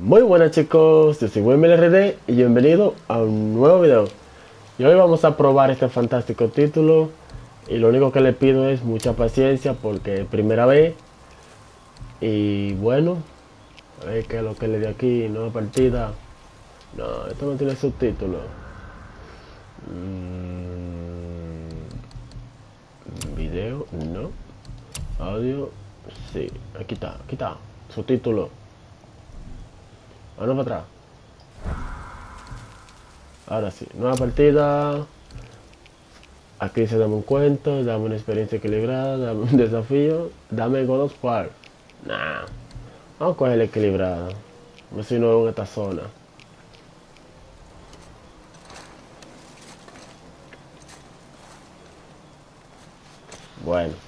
Muy buenas chicos, yo soy RD y bienvenido a un nuevo video. Y hoy vamos a probar este fantástico título y lo único que le pido es mucha paciencia porque es primera vez. Y bueno, a ver qué es lo que le di aquí, nueva partida. No, esto no tiene subtítulo. Mm, video, no. Audio, sí. Aquí está, aquí está. Subtítulo. Vamos para atrás. Ahora sí, nueva partida. Aquí se dame un cuento, dame una experiencia equilibrada, dame un desafío, dame God of War. Nah, vamos a coger equilibrada. No soy nuevo en esta zona. Bueno.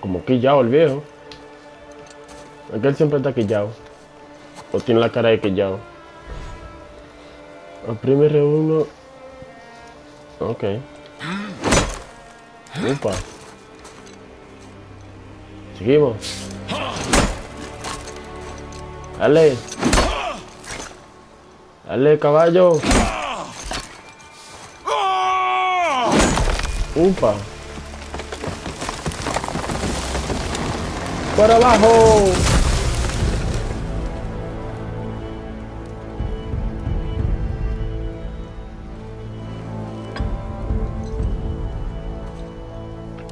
Como quillado el viejo. Aquel siempre está quillado. O tiene la cara de quillado. Oprime R1. Ok. Upa. Seguimos. Dale. Dale, caballo. Upa. Bora lá, Rô!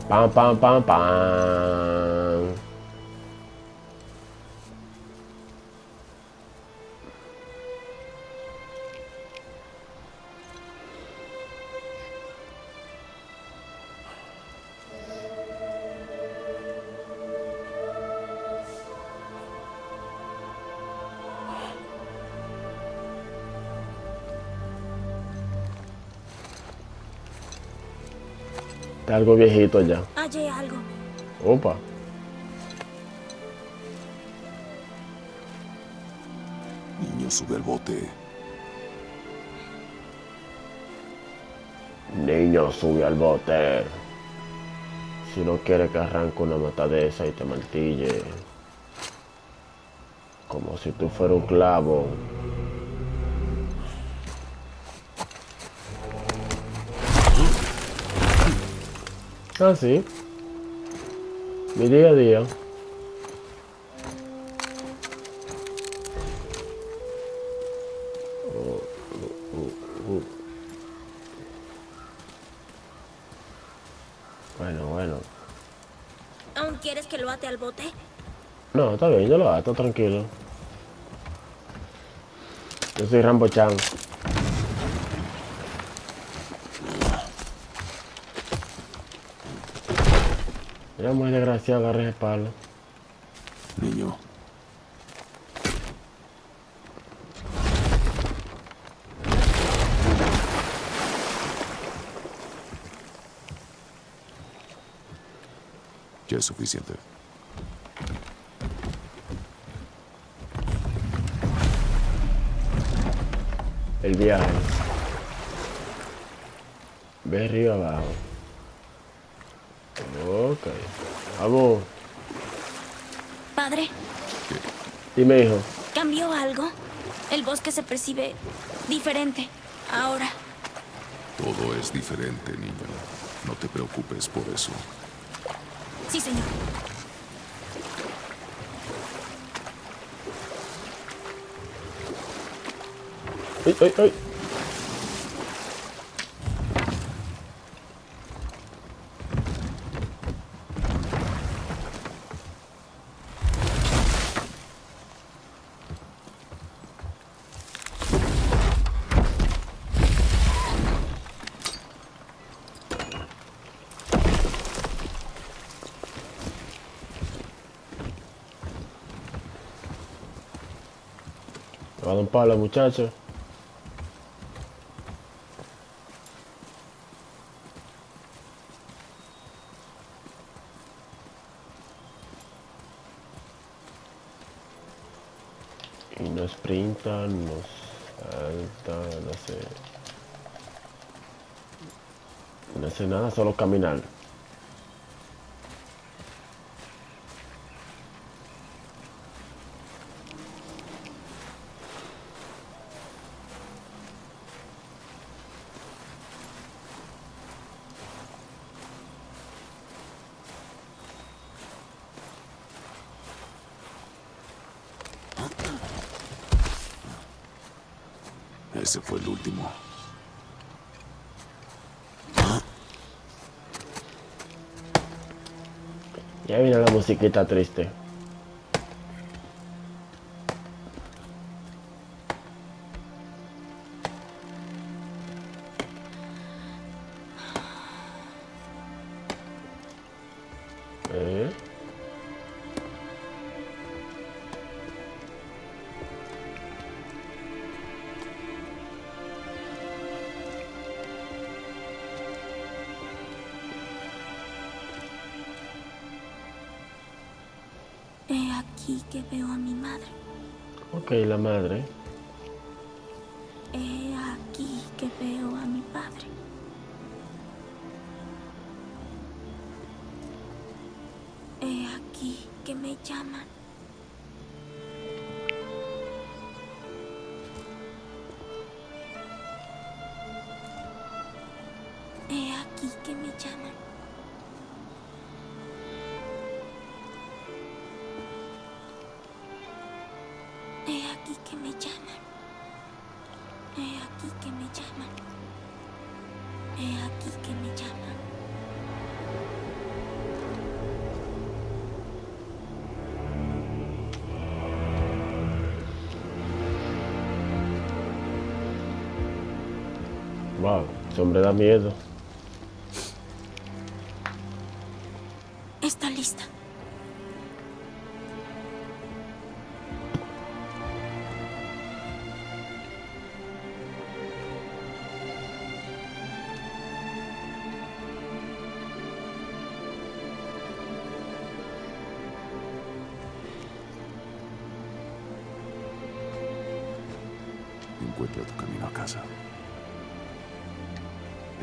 Pam, pam, pam, pam. Algo viejito ya. Hallé algo. Opa. Niño, sube al bote. Niño, sube al bote. Si no quiere que arranque una mata de esa y te martille. Como si tú fueras un clavo. Ah, sí. Mi día a día. Bueno, bueno. ¿Aún quieres que lo ate al bote? No, está bien, yo lo ato, tranquilo. Yo soy Rambo Chan. Era muy desgraciado agarré el palo. Niño, ya es suficiente. El viaje. Ve arriba abajo. Ok. Vamos. Padre, Dime, hijo. ¿cambió algo? El bosque se percibe diferente ahora. Todo es diferente, niño. No te preocupes por eso. Sí, señor. ¡Ay, ay, ay! pala, muchachos. Y nos printan, nos saltan, no sé. No sé nada, solo caminar. Ese fue el último. Ya viene la musiquita triste. Aquí que me llaman. Ese hombre da miedo. Está lista. Encuentra tu camino a casa.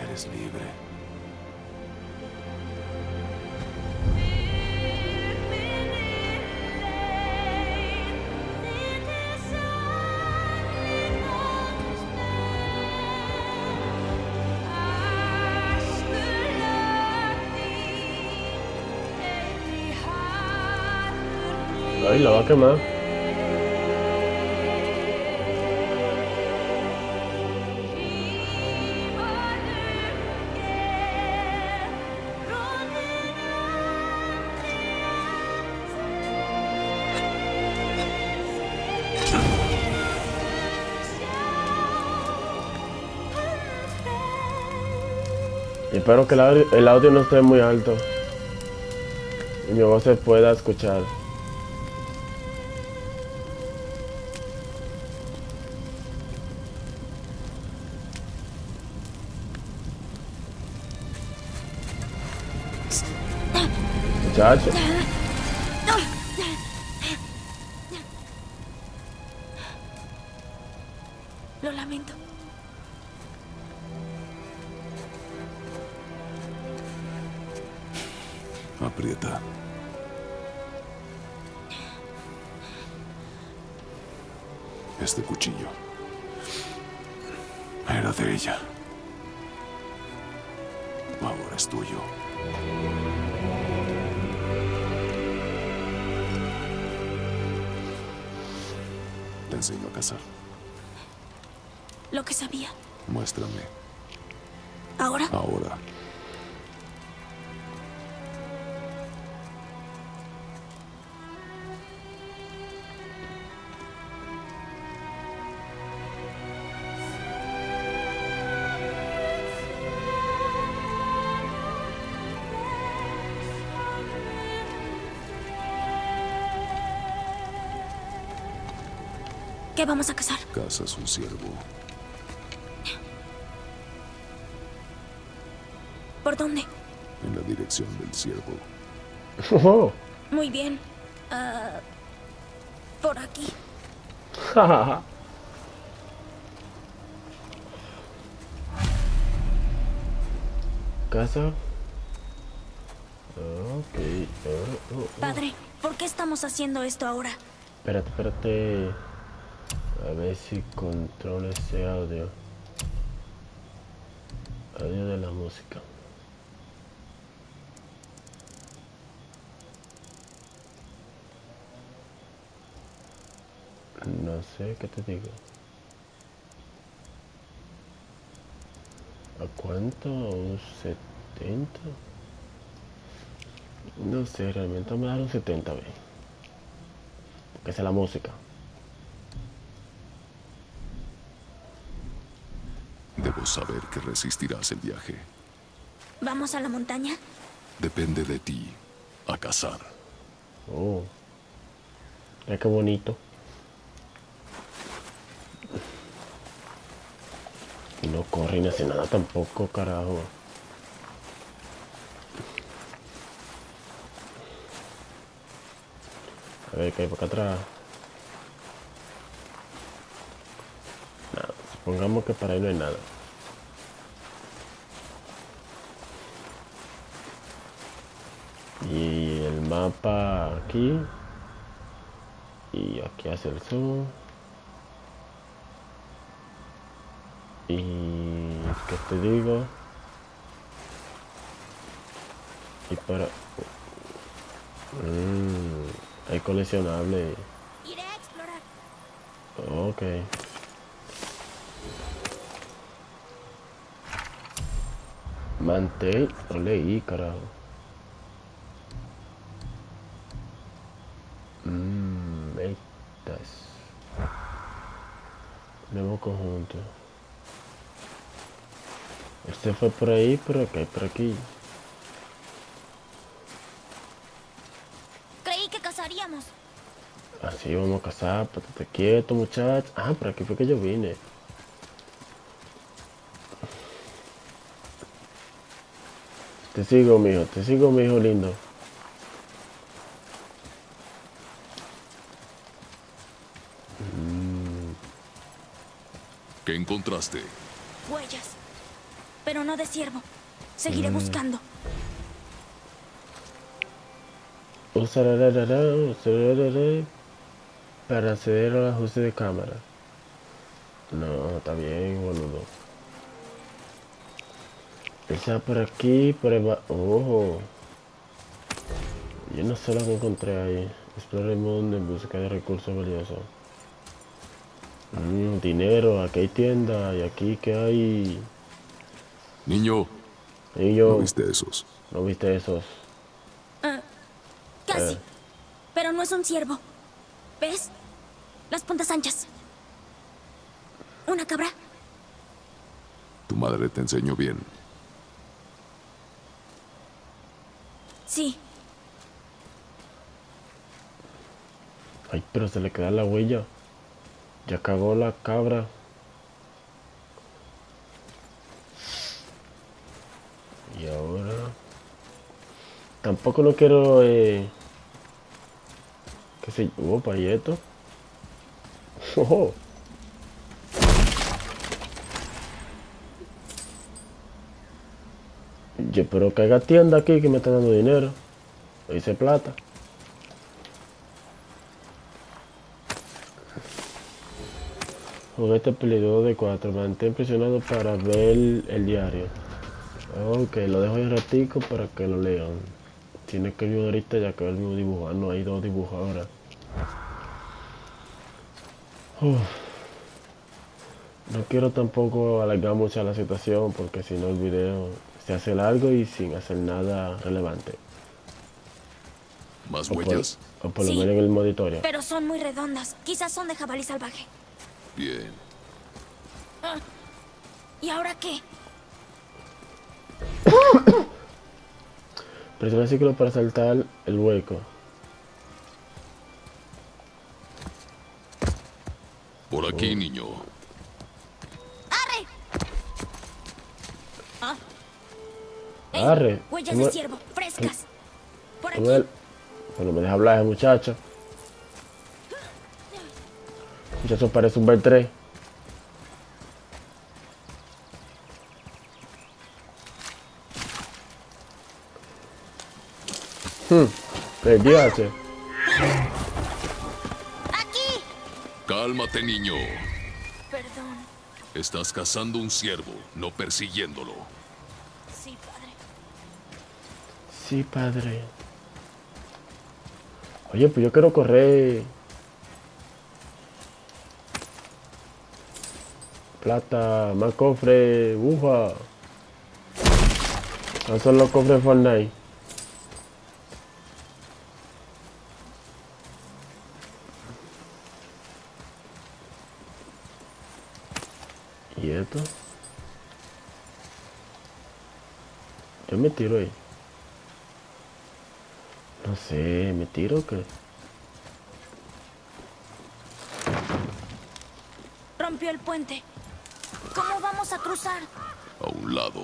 Eres libre. Ay, la va a quemar. Espero que el audio, el audio no esté muy alto. Y mi voz se pueda escuchar. Muchacho. ¿Qué vamos a cazar? Cazas un ciervo. ¿Por dónde? En la dirección del ciervo. Oh, Muy bien. Ah, por aquí. Casa. Ok. oh, oh, oh. Padre, ¿por qué estamos haciendo esto ahora? Espérate, espérate. A ver si controlo ese audio. Audio de la música. No sé qué te digo. ¿A cuánto? ¿A un 70? No sé, realmente me dar un 70, ve. Que sea la música. Debo saber que resistirás el viaje. ¿Vamos a la montaña? Depende de ti. A cazar. Oh. Mira qué bonito. Y no corre ni hace nada tampoco, carajo. A ver qué hay por acá atrás. Nada, supongamos que para ahí no hay nada. Y el mapa aquí. Y aquí hace el zoom. Y qué te digo. Y para. Mm, hay coleccionable. Iré a explorar. Ok. Mantén. No leí, carajo. Mmm, estas. Nuevo conjunto. Fue por ahí, pero acá hay por aquí. Creí que cazaríamos. Así vamos a cazar, estate quieto, muchachos. Ah, por aquí fue que yo vine. Te sigo, mijo, te sigo, mijo lindo. ¿Qué encontraste? Huellas. Pero no de ciervo. Seguiré buscando. Usararara, usararara, para acceder al ajuste de cámara. No, está bien, boludo. Esa por aquí, por el... ba- Ojo. Yo no sé lo que encontré ahí. Explora el mundo en busca de recursos valiosos. Mm, dinero, aquí hay tienda y aquí que hay... Niño, ¿no viste esos? ¿no viste esos? Ah, casi. Eh. Pero no es un ciervo. ¿Ves? Las puntas anchas. ¿Una cabra? Tu madre te enseñó bien. Sí. Ay, pero se le queda la huella. Ya cagó la cabra. Y ahora... Tampoco no quiero... Eh... ¿Qué sé yo? Opa, ¿y esto? Ojo. Yo espero que haya tienda aquí que me está dando dinero. Dice plata. Juguete peligroso de 4. Mantén presionado para ver el diario. Ok, lo dejo ahí un ratico para que lo lean. Tiene que ayudar ahorita ya que el mismo dibujo. Ah, no, hay dos dibujos ahora. Uf. No quiero tampoco alargar mucho la situación porque si no el video se hace largo y sin hacer nada relevante. ¿Más O por, huellas? o por lo Sí. menos en el modo historia. Pero son muy redondas. Quizás son de jabalí salvaje. Bien. ¿Y ahora qué? Presiona el ciclo para saltar el hueco. Por aquí, niño. ¡Arre! Ah. Arre. Huellas ¿Cómo- de ciervo, frescas. Por aquí. Bueno, me deja hablar ese muchacho. Eso parece un ver 3. Hmm, perdíate. ¡Aquí! Cálmate, niño. Perdón. Estás cazando un ciervo, no persiguiéndolo. Sí, padre. Sí, padre. Oye, pues yo quiero correr. Plata, más cofre, ufa. Esos son los cofres de Fortnite. ¿Y esto? Yo me tiro ahí. No sé, ¿me tiro o qué? Rompió el puente. ¿Cómo vamos a cruzar? A un lado.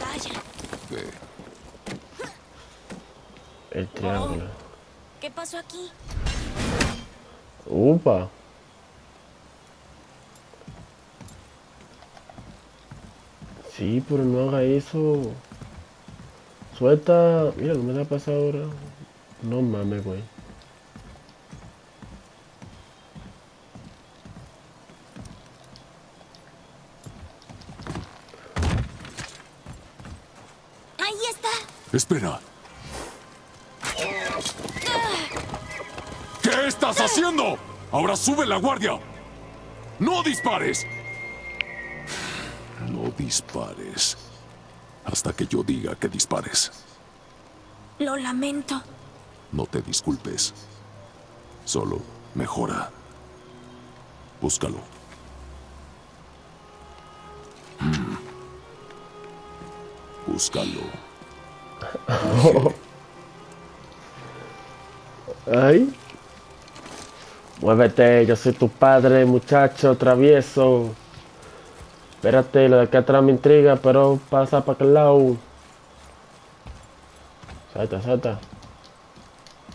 Vaya. El triángulo. ¿Qué pasó aquí? Upa. Sí, pero no haga eso. Suelta. Mira, ¿qué me da pasar ahora? No mames, güey. Ahí está. Espera. Estás haciendo? Ahora sube la guardia. No dispares. No dispares. Hasta que yo diga que dispares. Lo lamento. No te disculpes. Solo mejora. Búscalo. Mm. Búscalo. Ay. Muévete, yo soy tu padre, muchacho travieso. Espérate, lo de acá atrás me intriga, pero pasa para aquel lado. Salta, salta.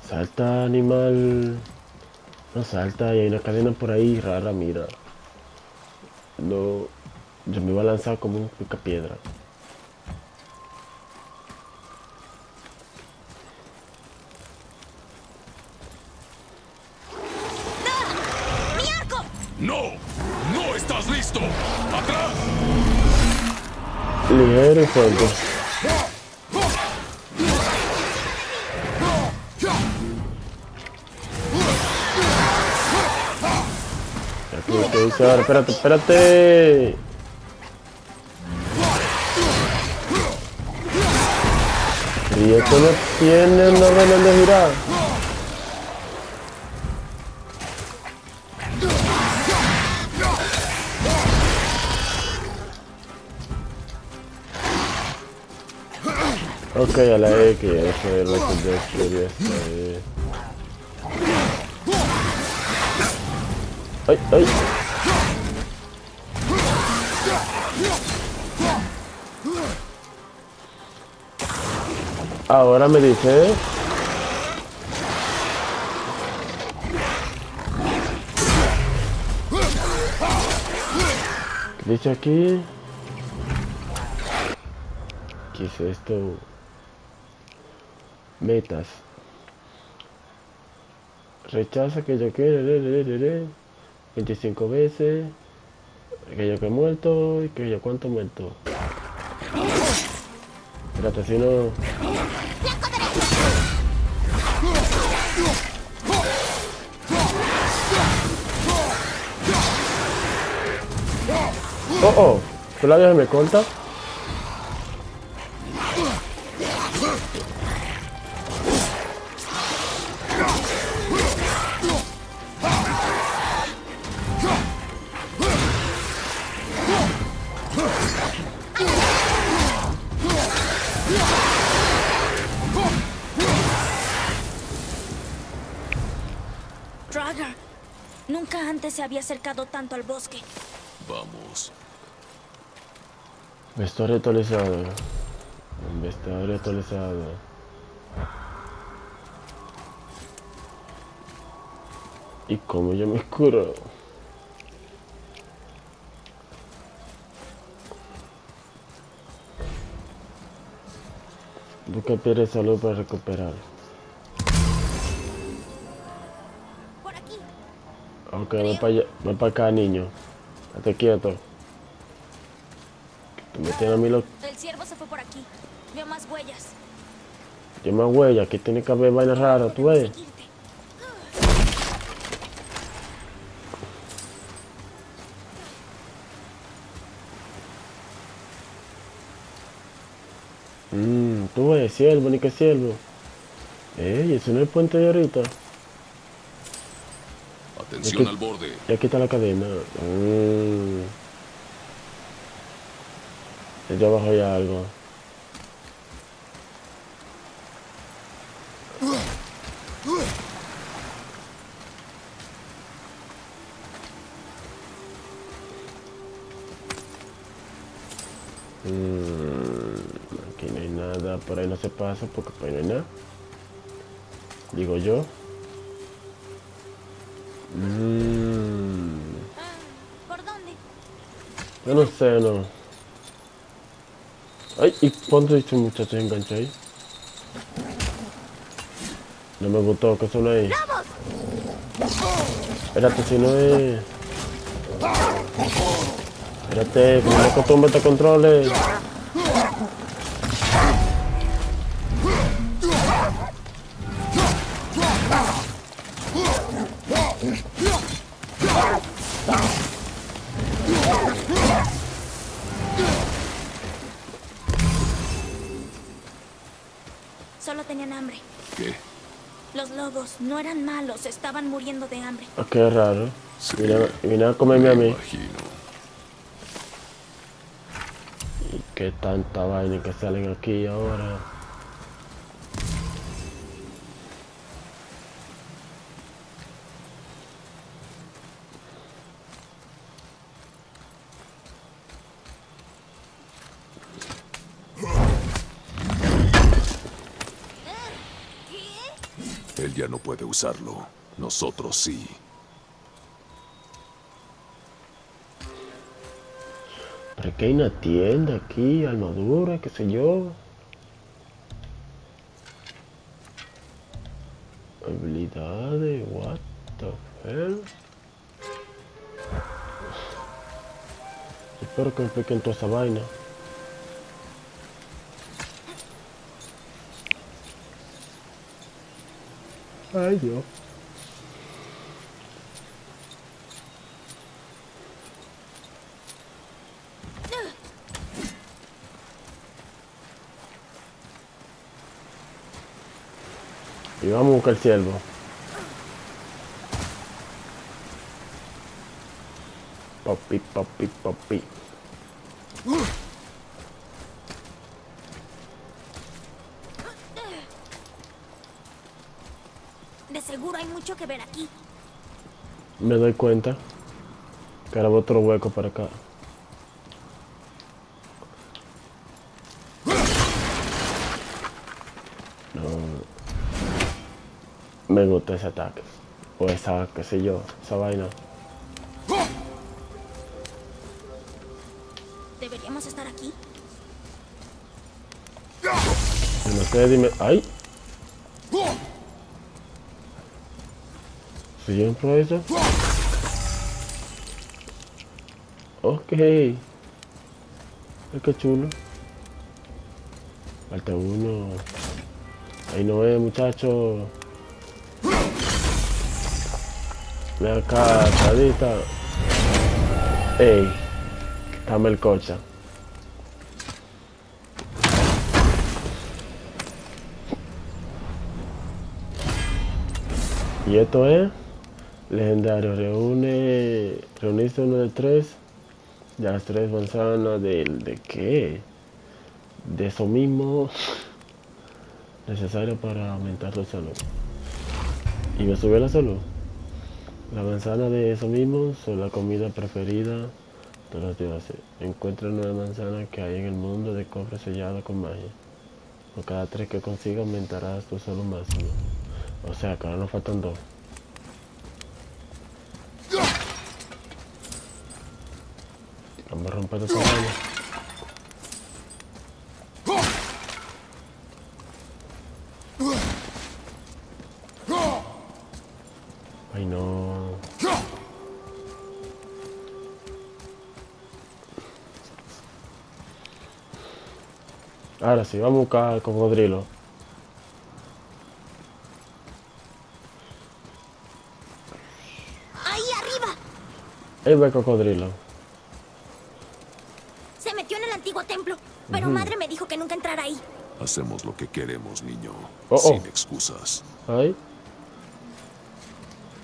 Salta, animal. No salta, y hay una cadena por ahí rara, mira. No. Yo me iba a lanzar como un picapiedra. ¡Mi Ligero y. Aquí, ¿qué dice ahora? Espérate, espérate. Y esto no tiene una vena de girar. Ok, a la X, eso es lo que yo quería. ¡Ay! Ahora me dice... ¿Qué dice aquí? ¿Qué es esto? Metas. Rechaza que yo quiero. le, le, le, le, 25 veces. Que yo que he muerto. Y que yo cuánto he muerto. Espérate, si no. Oh, oh. ¿Tú la vieja me corta? Acercado tanto al bosque. Vamos. Vestuario actualizado. Vestuario actualizado. Y como yo me curo. Busca piedra de salud para recuperar. Ok, voy para allá, voy para acá, niño. Estate quieto. Que me tienes a mí lo... El ciervo se fue por aquí. Veo más huellas. Yo más huella, aquí tiene que haber vainas raras, tú ves. Mmm, tú ves, siervo, ni que siervo. Ey, ese no es el puente de ahorita. Atención al borde. Y aquí está la cadena. Mmm. Allá abajo hay algo. Mm, aquí no hay nada, por ahí no se pasa porque por ahí no hay nada. Digo yo. No sé, no. Ay, ¿y cuánto este muchacho se enganchó ahí? No me gustó, que son ahí. Espérate, si no es. Espérate, que no me acostumbro a este controles. No eran malos, estaban muriendo de hambre. Ah, qué raro. Sí. Vine, vine a comerme a mí. imagino. Y qué tanta vaina que salen aquí ahora. No puede usarlo. Nosotros sí. Pero que hay una tienda aquí, armadura, qué sé yo. Habilidades, what the hell. Espero que me expliquen toda esa vaina. Ay, Dios. Y vamos a buscar el ciervo. Papi, papi, papi. De seguro hay mucho que ver aquí. Me doy cuenta que ahora otro hueco para acá. No. Me gusta ese ataque. O esa, qué sé yo, esa vaina. ¿Deberíamos estar aquí? No sé, dime. ¡Ay! ¿Siempre eso? Ok. Qué chulo. Falta uno. Ahí no es, muchacho. Ven acá, cadita. Ey. Dame el coche. Y esto es legendario. Reúne. Reuniste uno de tres. De las tres manzanas del. ¿De qué? De eso mismo. Necesario para aumentar tu salud. Y me sube la salud. La manzana de eso mismo son la comida preferida de los dioses. Encuentra nueve manzanas que hay en el mundo de cofre sellado con magia. Por cada tres que consiga aumentarás tu salud máximo. O sea que ahora nos faltan dos. Vamos a romper vaina. Ay no. Ahora sí, vamos a buscar el cocodrilo. ¡Ahí arriba! Ahí va el cocodrilo. Se metió en el antiguo templo. Pero madre me dijo que nunca entrara ahí. Hacemos lo que queremos, niño. Oh, oh. Sin excusas. Ahí.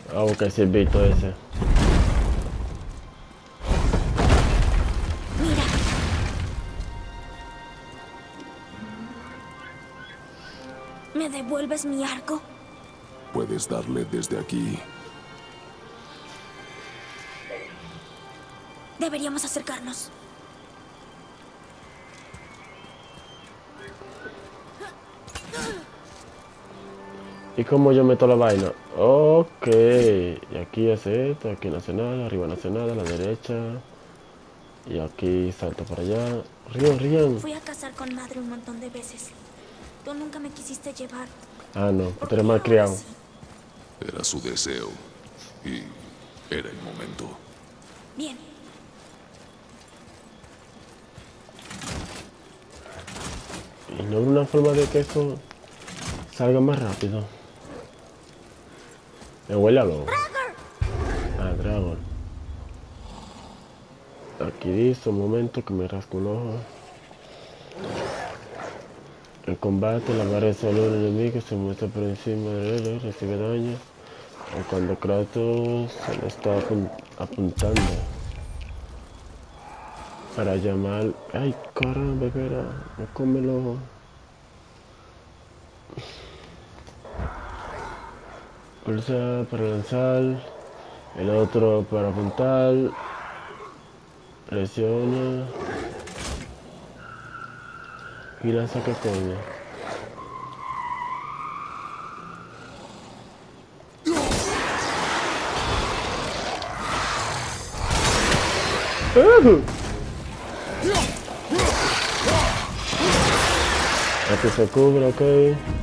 Vamos a buscar ese bicho ese. Mira, ¿me devuelves mi arco? Puedes darle desde aquí. Deberíamos acercarnos. ¿Y cómo yo meto la vaina? Ok. Y aquí hace esto, aquí no hace nada, arriba no hace nada, a la derecha. Y aquí salto para allá. Rian, Rian. Fui a casar con madre un montón de veces. Tú nunca me quisiste llevar. Ah, no, ¿Por tú eres mal criado. Era su deseo. Y era el momento. Bien. Y no hay una forma de que esto salga más rápido. Me huele a lobo. Ah, Dragon. Aquí dice un momento que me rasco un ojo. En combate, la barra de salud del enemigo se muestra por encima de él, y recibe daño. O cuando Kratos se le está apun- apuntando. Para llamar. ¡Ay, caramba, espera! Me come el ojo. Pulsa para lanzar. El otro para apuntar. Presiona. Y lanza que coño. ¡Uh! Se cubre, ok.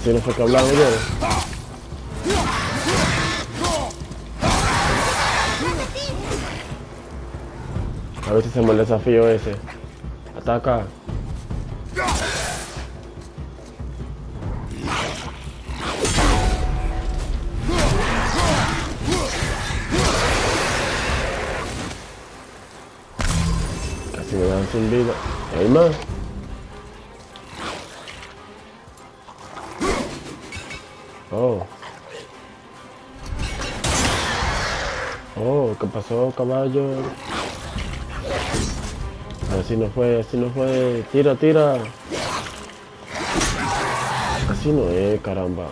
Así no fue que hablamos yo. A ver si hacemos el desafío ese. Ataca. Casi me dan sin vida. ¿Hay más? Pasó, caballo? Así no fue, así no fue. Tira, tira. Así no es, caramba.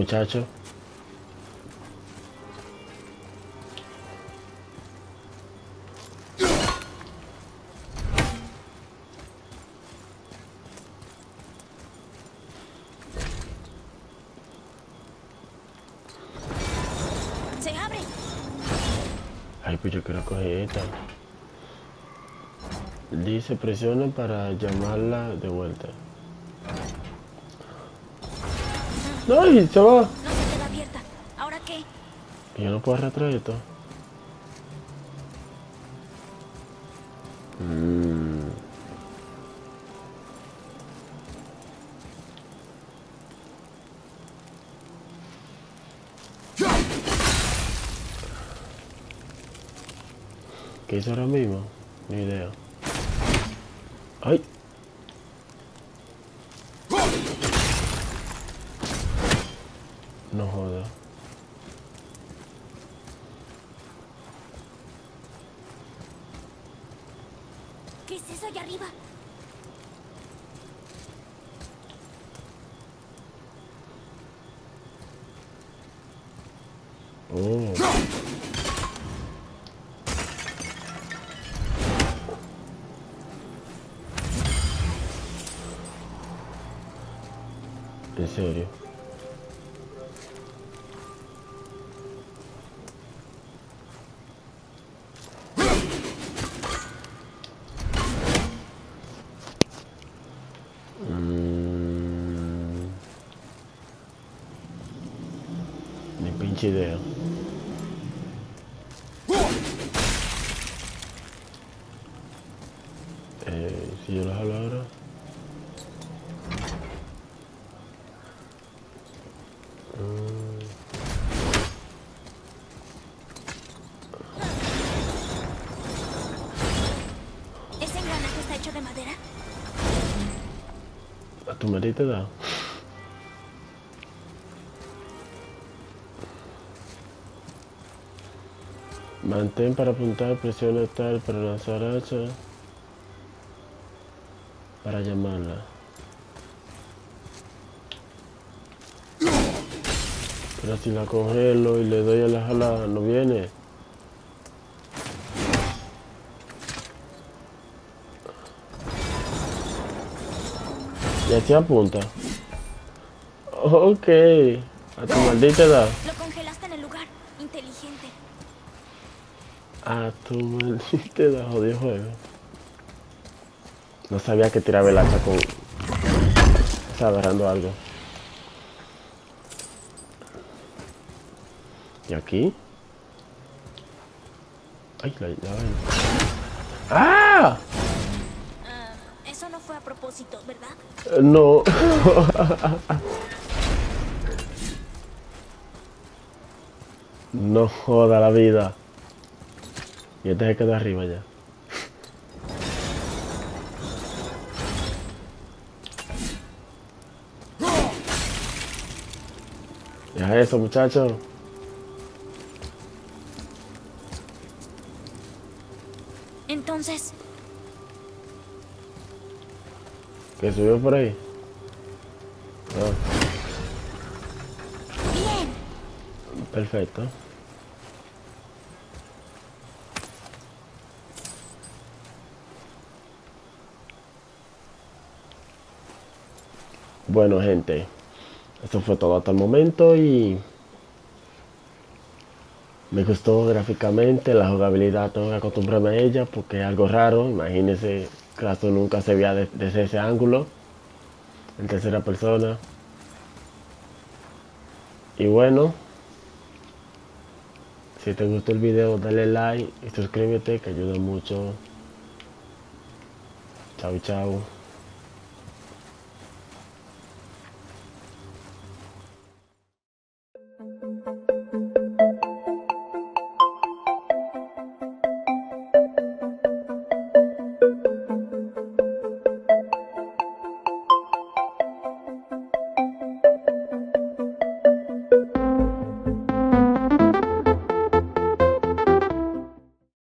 muchacho. Se abre. Ay, pues yo quiero coger esta. Dice presiona para llamarla de vuelta. No, y se va. No se queda abierta. ¿Ahora qué? Yo no puedo arrastrar esto. Mm. ¿Qué hizo ahora mismo? Ni idea. ¡Ay! Pinche idea. Eh, si yo lo jalo ahora. ¿Ese engranaje está hecho de madera? ¿A tu marido te da? Mantén para apuntar, presiona tal para lanzar hacha. Para llamarla. Pero si la congelo y le doy a la jalada, no viene. Y así apunta. Ok. A tu maldita edad. Lo congelaste en el lugar. Inteligente. A tu maldita edad, jodido juego. No sabía que tiraba el hacha con... O sea, agarrando algo. ¿Y aquí? Ay, la, la. ¡Ah! Ah, eso no fue a propósito, ¿verdad? Eh, No. no joda la vida. Y este se quedó arriba ya. Ya eso, muchachos. Entonces, Que subió por ahí. Ah, bien. perfecto. Bueno, gente, esto fue todo hasta el momento y me gustó gráficamente, la jugabilidad tengo que acostumbrarme a ella porque es algo raro, imagínense, caso nunca se veía de- desde ese ángulo, en tercera persona. Y bueno, si te gustó el video dale like y suscríbete que ayuda mucho. Chao, chao.